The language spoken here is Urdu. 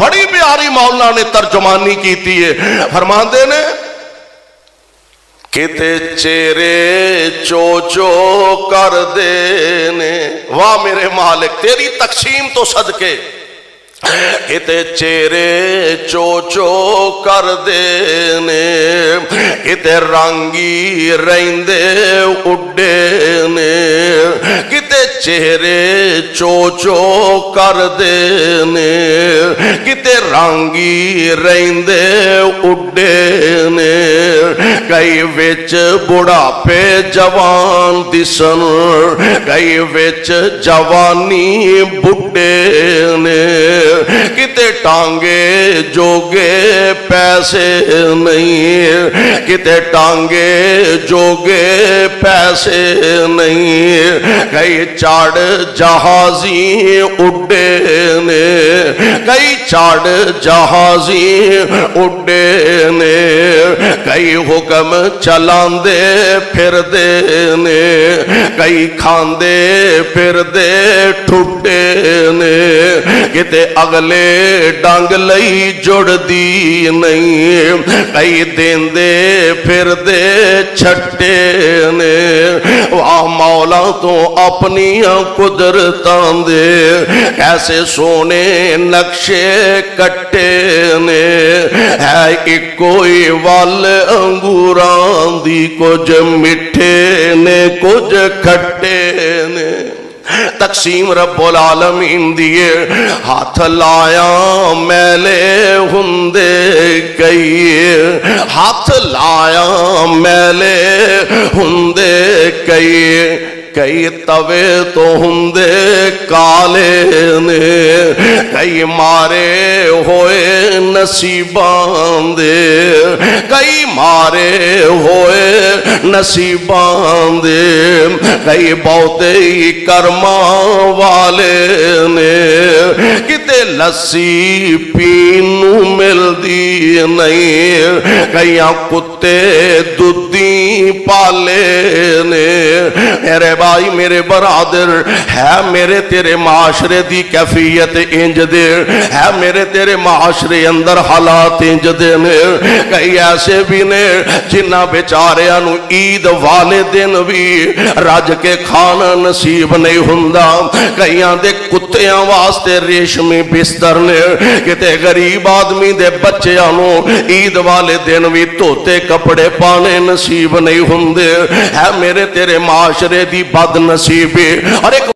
بڑی پیاری مولا نے ترجمانی کی تھی ہے۔ فرماندے نے کتے چیرے چو چو کر دینے۔ واہ میرے مالک، تیری تقسیم تو صدقے۔ کتے چیرے چو چو کر دینے۔ کتے رنگی رہندے اڈینے۔ کتے چہرے چو چو کر دینے کتے رنگی رہندے اڈینے کئی وچ بڑا پہ جوان دسن کئی وچ جوانی بڑھے کتے ٹانگے جوگے پیسے نہیں، کتے ٹانگے جوگے پیسے نہیں۔ کئی چاڑ جہازی اڈے نے، کئی چاڑ جہازی اڈے نے، کئی حکم چلان دے پھر دے نے، کئی کھان دے پھر دے ٹھٹے کتے اگلے ڈانگ لئی جڑ دی نہیں کئی دین دے پھر دے چھٹے نے واہ مولا تو اپنی قدرتان دے کیسے سونے نقشے کٹے نے ہے ایک کوئی وال انگوران دی کچھ مٹھے نے کچھ کھٹے نے تقسیم رب العالمین دیئے۔ ہاتھ لایا میلے ہندے کئی ہاتھ لایا میلے ہندے کئی کئی توے تو ہندے کالے نے، کئی مارے ہوئے نصیبان دے کئی مارے ہوئے نصیبان دے کئی بہتے ہی کرما والے نے کتے لسی پینو مل دی نہیں کئی کتے دودی پالے نے میرے بھائی، میرے برادر، ہے میرے تیرے معاشرے دی کیفیت انج دے۔ ہے میرے تیرے معاشرے اندر حالات انج دے نے۔ کئی ایسے بھی نے جنہ بیچارے انو عید والے دن بھی راج کے کھانا نصیب نہیں ہندہ کئی دے کتیاں واسطے ریشمی بستر نے۔ کتے غریب آدمی دے بچے آنو عید والے دن بھی توتے کپڑے پانے نصیب نہیں ہندے۔ ہے میرے تیرے معاشرے معاشرے دی بد نصیبی اور ایک